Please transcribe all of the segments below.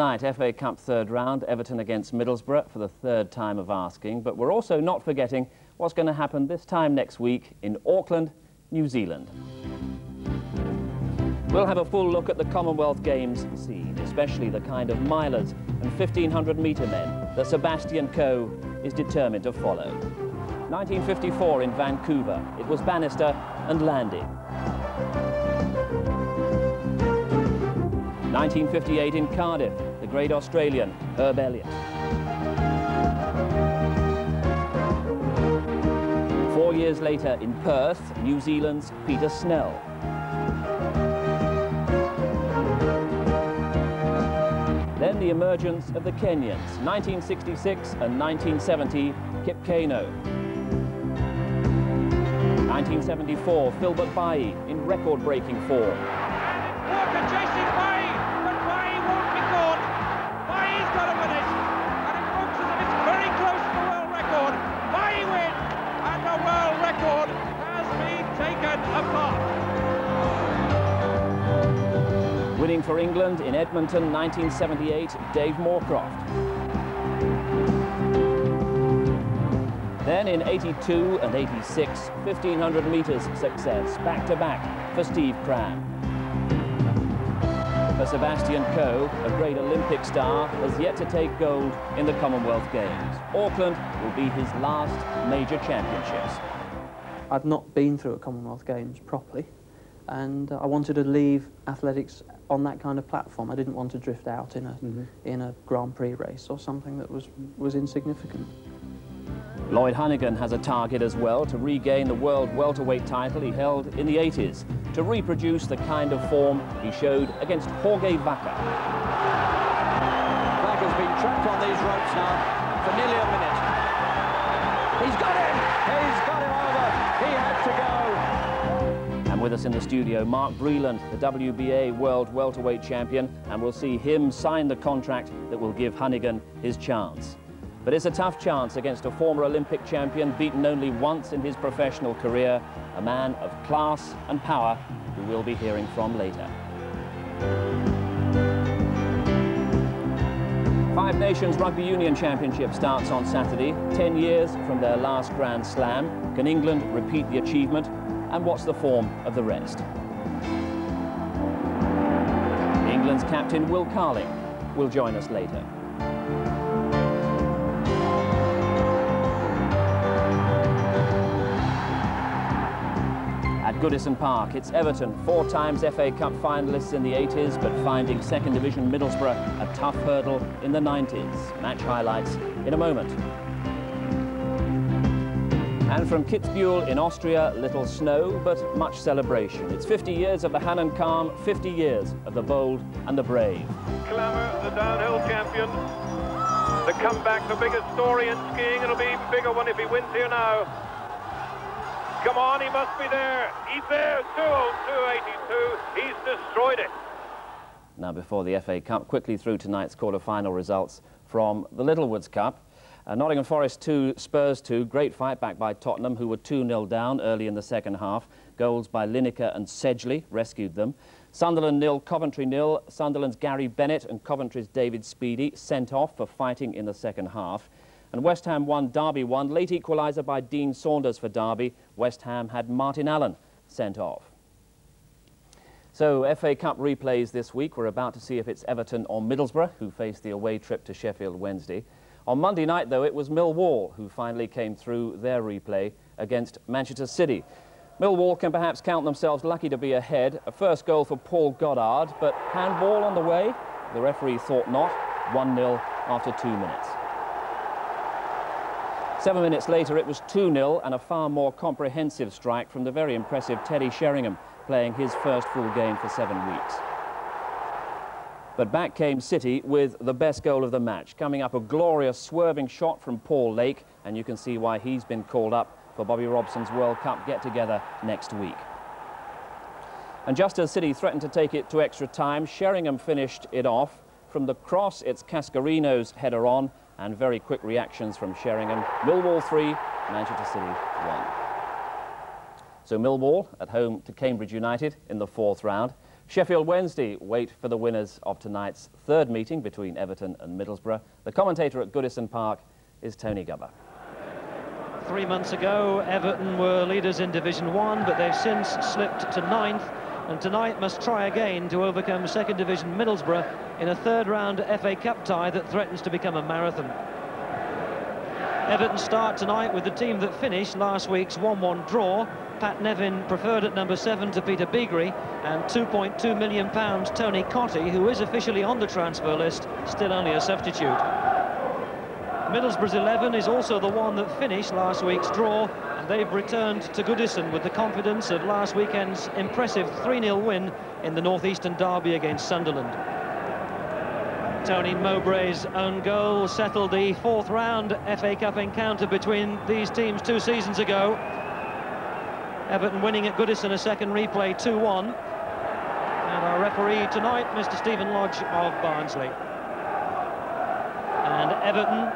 Tonight, FA Cup third round, Everton against Middlesbrough for the third time of asking. But we're also not forgetting what's going to happen this time next week in Auckland, New Zealand. We'll have a full look at the Commonwealth Games scene, especially the kind of milers and 1500 metre men that Sebastian Coe is determined to follow. 1954 in Vancouver, it was Bannister and Landy. 1958 in Cardiff, great Australian Herb Elliott. Four years later in Perth, New Zealand's Peter Snell. Then the emergence of the Kenyans, 1966 and 1970, Kip Keino. 1974, Filbert Bayi in record-breaking form. In Edmonton 1978, Dave Moorcroft. Then in 82 and 86, 1500 metres success, back-to-back -back for Steve Cram. For Sebastian Coe, a great Olympic star, has yet to take gold in the Commonwealth Games. Auckland will be his last major championships. I've not been through a Commonwealth Games properly, and I wanted to leave athletics on that kind of platform. I didn't want to drift out in a, mm -hmm. in a Grand Prix race or something that was, was insignificant. Lloyd Honeyghan has a target as well to regain the world welterweight title he held in the 80s, to reproduce the kind of form he showed against Jorge Vaca. Vaca's been trapped on these ropes now for nearly a minute. He's got him! He's got And with us in the studio, Mark Breland, the WBA World Welterweight Champion, and we'll see him sign the contract that will give Honeyghan his chance. But it's a tough chance against a former Olympic champion, beaten only once in his professional career, a man of class and power who we'll be hearing from later. Five Nations Rugby Union Championship starts on Saturday, 10 years from their last Grand Slam. Can England repeat the achievement? And what's the form of the rest? England's captain, Will Carling, will join us later. At Goodison Park. It's Everton, four times FA Cup finalists in the 80s, but finding second division Middlesbrough a tough hurdle in the 90s. Match highlights in a moment. And from Kitzbühel in Austria, little snow, but much celebration. It's 50 years of the Hahnenkamm, 50 years of the bold and the brave. Klammer, the downhill champion. The comeback, the biggest story in skiing. It'll be even bigger one if he wins here now. Come on, he must be there. He's there, 202.82. He's destroyed it. Now, before the FA Cup, quickly through tonight's quarter-final results from the Littlewoods Cup. Uh, Nottingham Forest 2, Spurs 2. Great fight back by Tottenham, who were 2-0 down early in the second half. Goals by Lineker and Sedgley rescued them. Sunderland nil, Coventry nil. Sunderland's Gary Bennett and Coventry's David Speedy sent off for fighting in the second half. And West Ham won, Derby won. Late equaliser by Dean Saunders for Derby. West Ham had Martin Allen sent off. So FA Cup replays this week. We're about to see if it's Everton or Middlesbrough who face the away trip to Sheffield Wednesday. On Monday night, though, it was Millwall who finally came through their replay against Manchester City. Millwall can perhaps count themselves lucky to be ahead. A first goal for Paul Goddard, but handball on the way? The referee thought not. 1-0 after two minutes. Seven minutes later, it was 2-0 and a far more comprehensive strike from the very impressive Teddy Sheringham, playing his first full game for seven weeks. But back came City with the best goal of the match, coming up a glorious swerving shot from Paul Lake, and you can see why he's been called up for Bobby Robson's World Cup get-together next week. And just as City threatened to take it to extra time, Sheringham finished it off. From the cross, it's Cascarino's header on, and very quick reactions from Sheringham. Millwall 3, Manchester City 1. So Millwall at home to Cambridge United in the fourth round. Sheffield Wednesday wait for the winners of tonight's third meeting between Everton and Middlesbrough. The commentator at Goodison Park is Tony Gubba. Three months ago, Everton were leaders in Division 1, but they've since slipped to ninth, and tonight must try again to overcome second division Middlesbrough in a third round FA Cup tie that threatens to become a marathon. Everton start tonight with the team that finished last week's 1-1 draw. Pat Nevin preferred at number seven to Peter Beagrie and 2.2 million pounds Tony Cottee, who is officially on the transfer list, still only a substitute. Middlesbrough's 11 is also the one that finished last week's draw, and they've returned to Goodison with the confidence of last weekend's impressive 3-0 win in the Northeastern Derby against Sunderland. Tony Mowbray's own goal settled the fourth round FA Cup encounter between these teams two seasons ago. Everton winning at Goodison a second replay 2-1. And our referee tonight, Mr Stephen Lodge of Barnsley. And Everton,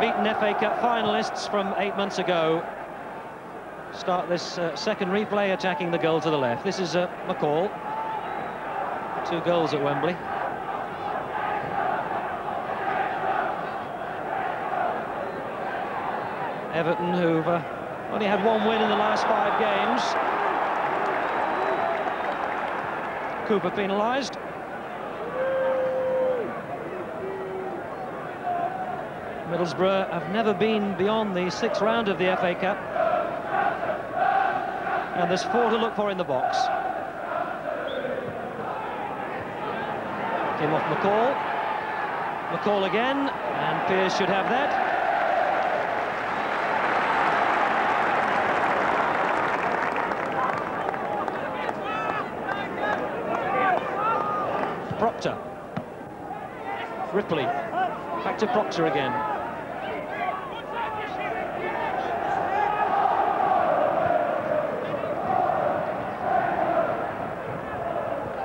beaten FA Cup finalists from eight months ago, start this uh, second replay attacking the goal to the left. This is uh, McCall. Two goals at Wembley. Everton, who've uh, only had one win in the last five games. Cooper penalised. Middlesbrough have never been beyond the sixth round of the FA Cup. And there's four to look for in the box. Came off McCall. McCall again, and Pears should have that. Proctor. Ripley. To Proctor again.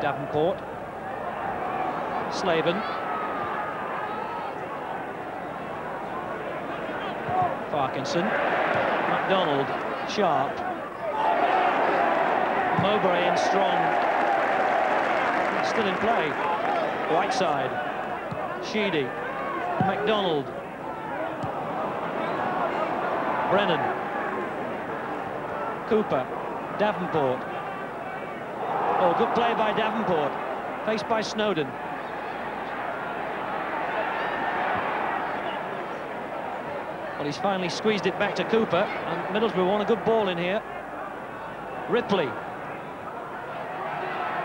Davenport. Slaven. Parkinson. MacDonald. Sharp. Mowbray and strong. Still in play. Whiteside. Sheedy. MacDonald. Brennan. Cooper. Davenport. Oh, good play by Davenport. Faced by Snowden. Well, he's finally squeezed it back to Cooper, and Middlesbrough won a good ball in here. Ripley.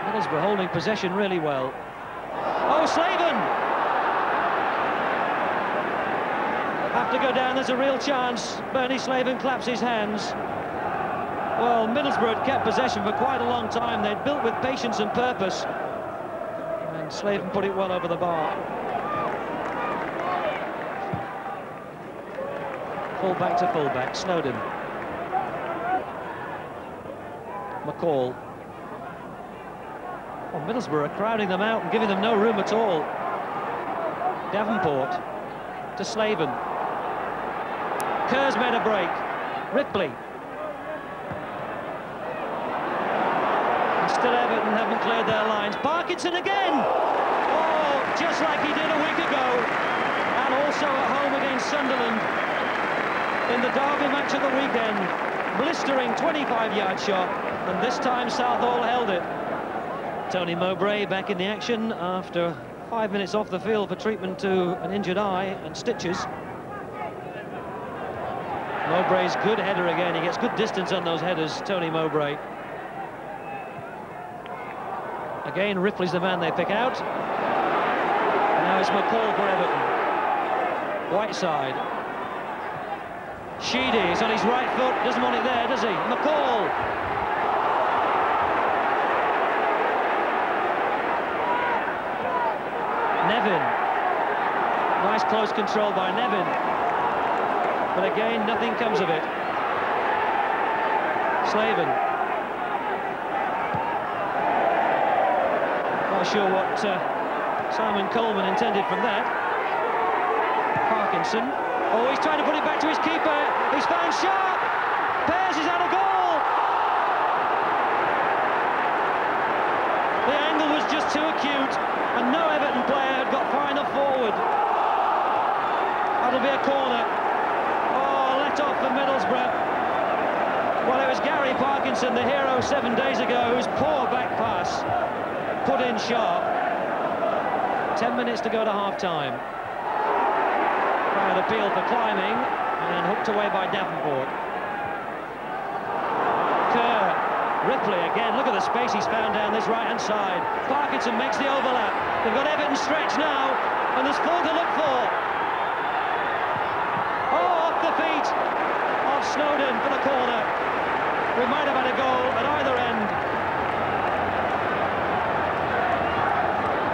Middlesbrough holding possession really well. Oh, Slaven! To go down, there's a real chance. Bernie Slaven claps his hands. Well, Middlesbrough had kept possession for quite a long time. They'd built with patience and purpose. And Slaven put it well over the bar. Full back to full back, Snowden. McCall. Well, Middlesbrough are crowding them out and giving them no room at all. Davenport to Slaven. Kerr's made a break. Ripley. And still Everton haven't cleared their lines. Parkinson again! Oh, just like he did a week ago. And also at home against Sunderland in the derby match of the weekend. Blistering 25-yard shot, and this time Southall held it. Tony Mowbray back in the action after five minutes off the field for treatment to an injured eye and stitches. Mowbray's good header again. He gets good distance on those headers, Tony Mowbray. Again, Ripley's the man they pick out. Now it's McCall for Everton. Whiteside. Sheedy is on his right foot, doesn't want it there, does he? McCall. Nevin. Nice close control by Nevin. But again, nothing comes of it. Slaven. Not sure what uh, Simon Coleman intended from that. Parkinson. Oh, he's trying to put it back to his keeper. He's found Sharp. Pears is out of goal. The angle was just too acute, and no player had got far enough forward. That'll be a corner. Oh, let off for Middlesbrough. Well, it was Gary Parkinson, the hero seven days ago, whose poor back pass put in sharp. Ten minutes to go to half-time. Crowd appeal for climbing, and hooked away by Davenport. Kerr, Ripley again, look at the space he's found down this right-hand side. Parkinson makes the overlap. They've got Everton stretched now, and there's four to look for. Oh, off the feet of Snowden for the corner. We might have had a goal at either end.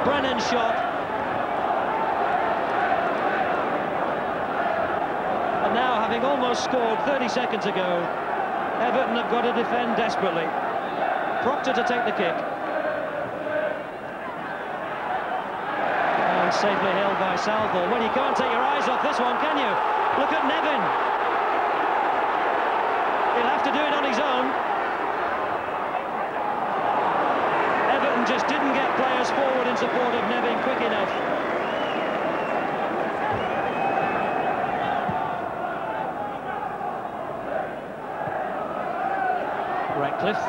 Brennan shot. And now, having almost scored 30 seconds ago, Everton have got to defend desperately. Proctor to take the kick. And safely held by Southall. Well, you can't take your eyes off this one, can you? Look at Nevin. He'll have to do it on his own. Everton just didn't get players forward in support of Nevin quick enough. Ratcliffe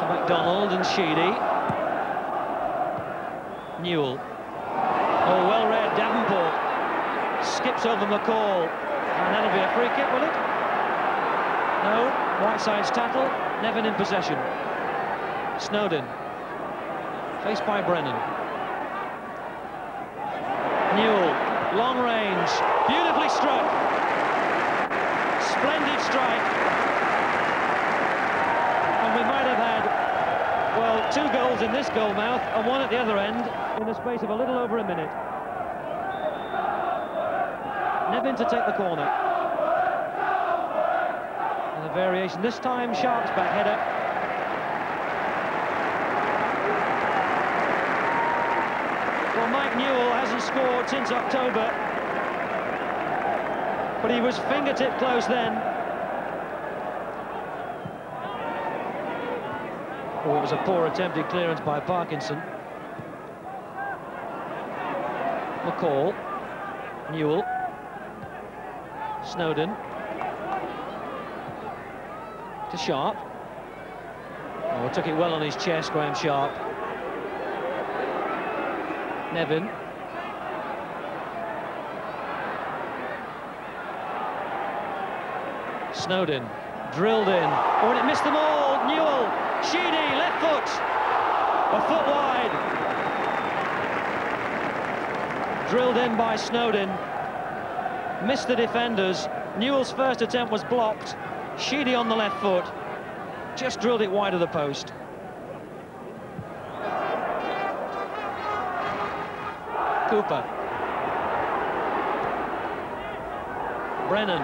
to MacDonald and Sheedy. Newell. Oh, well read, Davenport. Skips over McCall. And that'll be a free kick, will it? No. Whiteside's tackle. Nevin in possession. Snowden. Faced by Brennan. Newell. Long range. Beautifully struck. Splendid strike. And we might have had, well, two goals in this goal mouth and one at the other end in the space of a little over a minute. Nevin to take the corner. And a variation, this time Sharp's back header. Well, Mike Newell hasn't scored since October. But he was fingertip close then. Oh, it was a poor attempted clearance by Parkinson. McCall. Newell. Snowden. To Sharp. Oh, took it well on his chest, Graeme Sharp. Nevin. Snowden. Drilled in. Oh, and it missed them all. Newell. Sheedy, left foot. A foot wide. Drilled in by Snowden. Missed the defenders. Newell's first attempt was blocked. Sheedy on the left foot. Just drilled it wide of the post. Cooper. Brennan.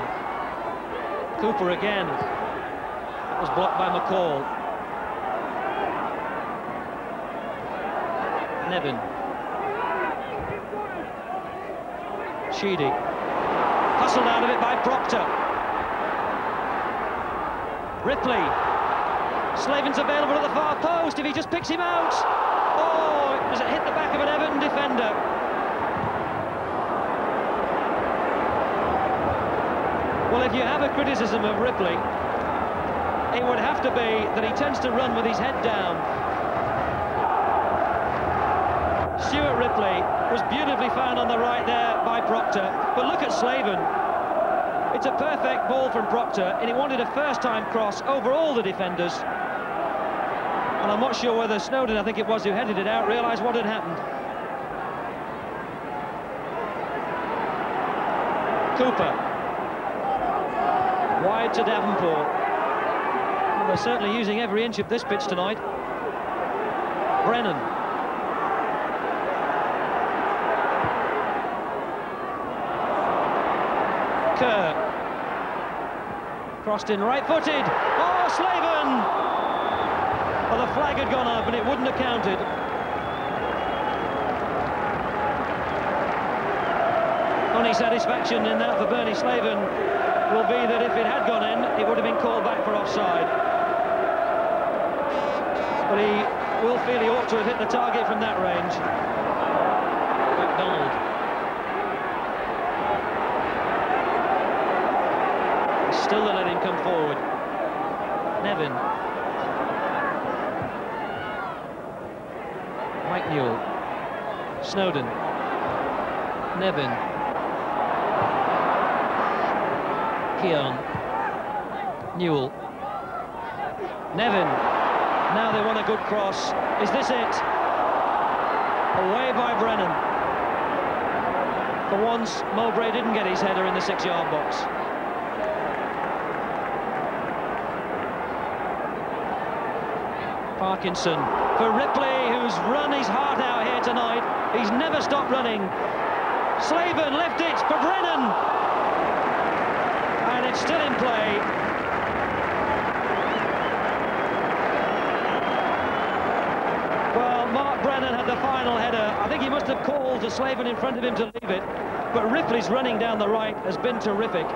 Cooper again. That was blocked by McCall. Nevin. Sheedy. Hustled out of it by Proctor. Ripley. Slaven's available at the far post if he just picks him out. Oh, it it hit the back of an Everton defender. Well, if you have a criticism of Ripley, it would have to be that he tends to run with his head down. Stuart Ripley was beautifully found on the right there by Proctor, but look at Slaven. It's a perfect ball from Proctor, and he wanted a first-time cross over all the defenders. And I'm not sure whether Snowden, I think it was, who headed it out, realised what had happened. Cooper. To Davenport. Well, they're certainly using every inch of this pitch tonight. Brennan. Kerr. Crossed in right-footed. Oh, Slaven! Well, the flag had gone up and it wouldn't have counted. Only satisfaction in that for Bernie Slaven will be that if it had gone in, it would have been called back for offside. But he Will feel he ought to have hit the target from that range. MacDonald. Still they let him come forward. Nevin. Mike Newell. Snowden. Nevin. Newell. Nevin. Now they want a good cross. Is this it? Away by Brennan. For once, Mowbray didn't get his header in the six-yard box. Parkinson for Ripley, who's run his heart out here tonight. He's never stopped running. Slaven left it for Brennan. It's still in play. Well, Mark Brennan had the final header. I think he must have called to Slaven in front of him to leave it. But Ripley's running down the right has been terrific.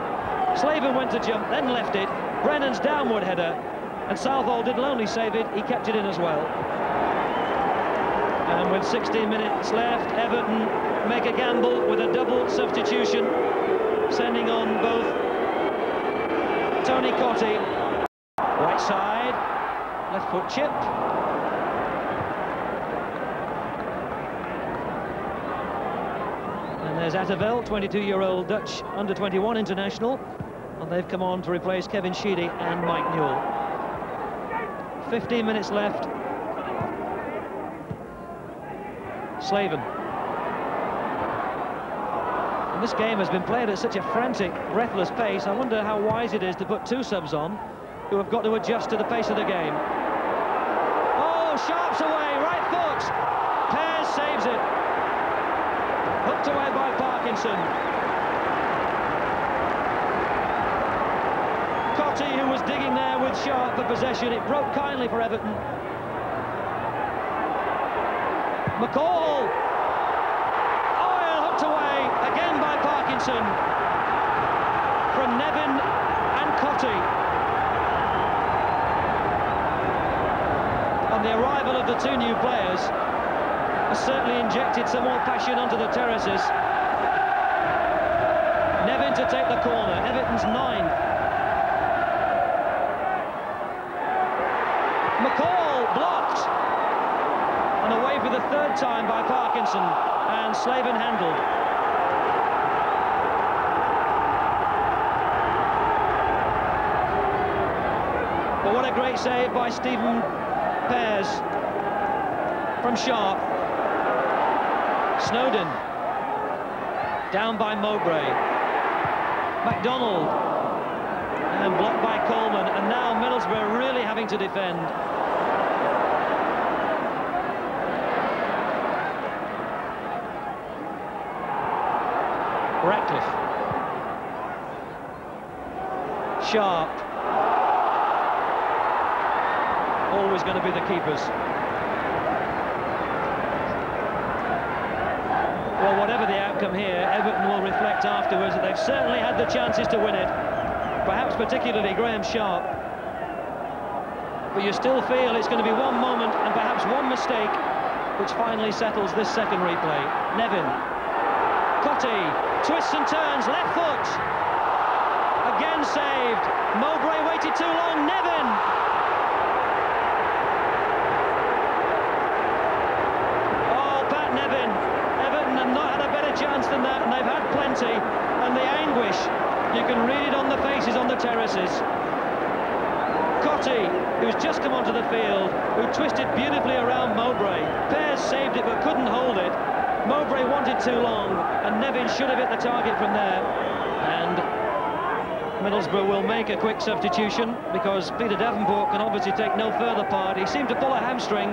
Slaven went to jump, then left it. Brennan's downward header and Southall didn't only save it, he kept it in as well. And with 16 minutes left, Everton make a gamble with a double substitution, sending on both Tony Cottee, right side, left foot chip. And there's Atteveld, 22-year-old Dutch under-21 international, and they've come on to replace Kevin Sheedy and Mike Newell. 15 minutes left. Slaven. And this game has been played at such a frantic, breathless pace. I wonder how wise it is to put two subs on who have got to adjust to the pace of the game. Oh, Sharp's away, right foot. Pears saves it. Hooked away by Parkinson. Cottee, who was digging there with Sharp for possession. It broke kindly for Everton. McCall. Oh, and hooked away again Parkinson. From Nevin and Cottee. And the arrival of the two new players has certainly injected some more passion onto the terraces. Nevin to take the corner. Everton's nine. McCall blocked. And away for the third time by Parkinson. And Slaven handled. But what a great save by Stephen Pears from Sharp. Snowden. Down by Mowbray. MacDonald. And blocked by Coleman. And now Middlesbrough really having to defend. Ratcliffe. Sharp. Going to be the keepers. Well, whatever the outcome here, Everton will reflect afterwards that they've certainly had the chances to win it. Perhaps particularly Graeme Sharp. But you still feel it's going to be one moment and perhaps one mistake which finally settles this second replay. Nevin. Cottee twists and turns, left foot. Again saved. Mowbray waited too long. Nevin. Oh, Pat Nevin. Everton have not had a than that, and they've had plenty. And the anguish, you can read it on the faces on the terraces. Cottee, who's just come onto the field, who twisted beautifully around Mowbray. Pears saved it but couldn't hold it. Mowbray wanted too long, and Nevin should have hit the target from there. And Middlesbrough will make a quick substitution because Peter Davenport can obviously take no further part. He seemed to pull a hamstring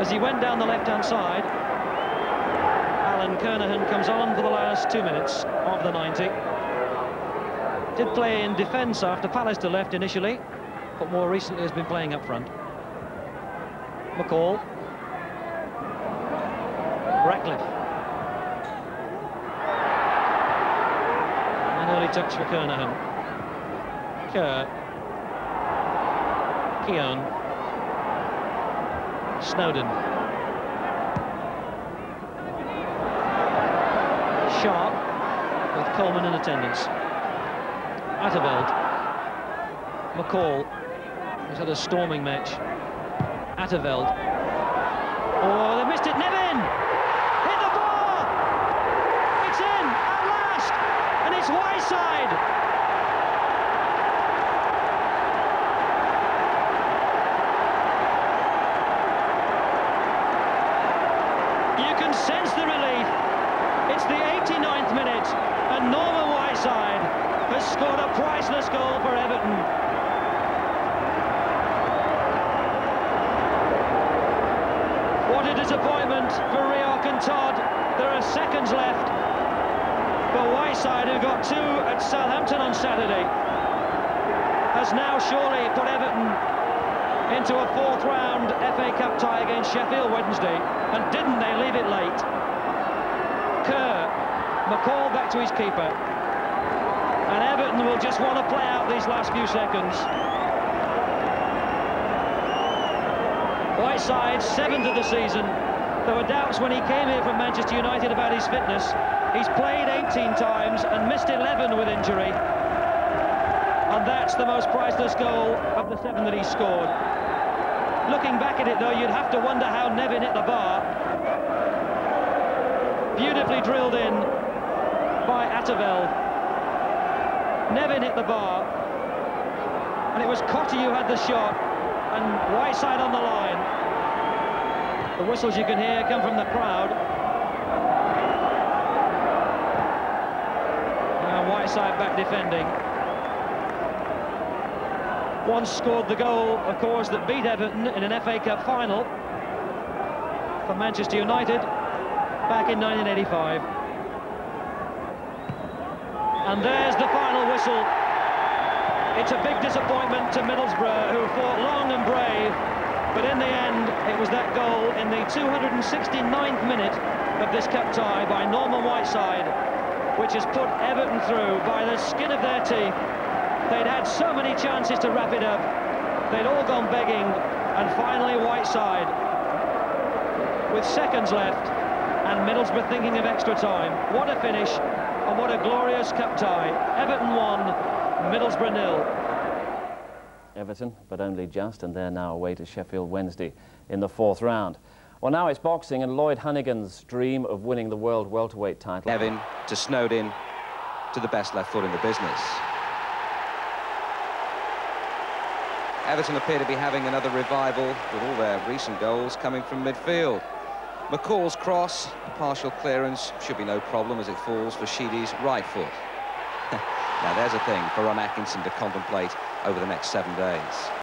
as he went down the left-hand side. Alan Kernaghan comes on for the last two minutes of the 90. Did play in defence after Pallister left initially, but more recently has been playing up front. McCall. Ratcliffe. An early touch for Kernaghan. Kerr. Keown. Snowden. Sharp with Coleman in attendance. Atteveld. McCall has had a storming match. Atteveld. Oh, they missed it. Nevin! Hit the bar! It's in at last! And it's Whiteside! You can sense the relief. It's the 89th minute, and Norman Whiteside has scored a priceless goal for Everton. What a disappointment for Rioch and Todd. There are seconds left. But Whiteside, who got two at Southampton on Saturday, has now surely put Everton into a fourth round FA Cup tie against Sheffield Wednesday. And didn't they leave it late? Kerr, McCall back to his keeper. And Everton will just want to play out these last few seconds. Whiteside, seventh of the season. There were doubts when he came here from Manchester United about his fitness. He's played 18 times and missed 11 with injury. And that's the most priceless goal of the seven that he scored. Looking back at it, though, you'd have to wonder how Nevin hit the bar. Beautifully drilled in by Atteveld. Nevin hit the bar. And it was Cottee who had the shot. And Whiteside on the line. The whistles you can hear come from the crowd. Whiteside back defending. Once scored the goal, of course, that beat Everton in an FA Cup final for Manchester United back in 1985. And there's the final whistle. It's a big disappointment to Middlesbrough, who fought long and brave, but in the end, it was that goal in the 269th minute of this cup tie by Norman Whiteside, which has put Everton through by the skin of their teeth. They'd had so many chances to wrap it up. They'd all gone begging, and finally Whiteside, with seconds left, and Middlesbrough thinking of extra time. What a finish, and what a glorious cup tie. Everton won, Middlesbrough nil. Everton, but only just, and they're now away to Sheffield Wednesday in the fourth round. Well, now it's boxing, and Lloyd Honeyghan's dream of winning the world welterweight title. Nevin to Snowden to the best left foot in the business. Everton appear to be having another revival with all their recent goals coming from midfield. McCall's cross, partial clearance, should be no problem as it falls for Sheedy's right foot. now there's a thing for Ron Atkinson to contemplate over the next seven days.